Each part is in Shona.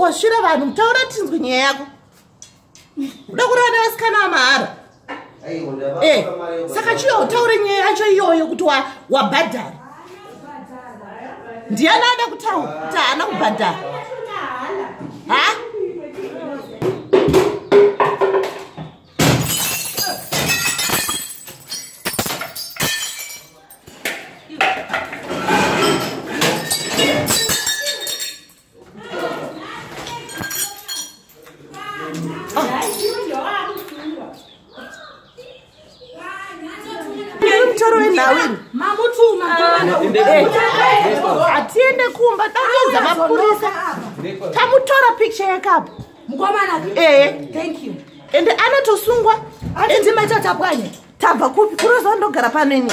kungosvira vanhu mutaura tinzwi nyaya yako. Uda kurova nevasikana vamahara? E saka chiyo hautaure nyaya yacho iyoyo kuti wabhadhara ndiani ada kutaura? Kuti haana kubhadhara. mtoro wenhaweni ah, eh, eh, hatiende kumba taedza mapurisa. tamutora picture yekapa mukomana ee eh, ende anatosungwa ende maita tapwanye tabva kupi? Kuroza ndogara pano ini.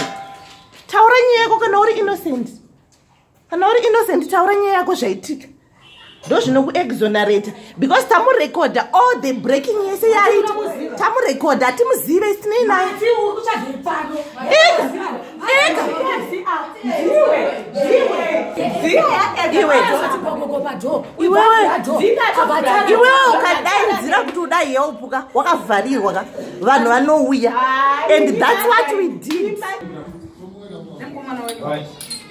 Taura nyaya yako kana uri innocent? Kana uri innocent taura nyaya yako zvaitika ndo zvino kuexonarata because tamurekodha all the breaking yese yaita tamurekodha hatimuzive isinei naye iwewe ukadaidzira kuti uda helpuka wakavharirwa ka vanhu vanouya. And thats what we did. Right.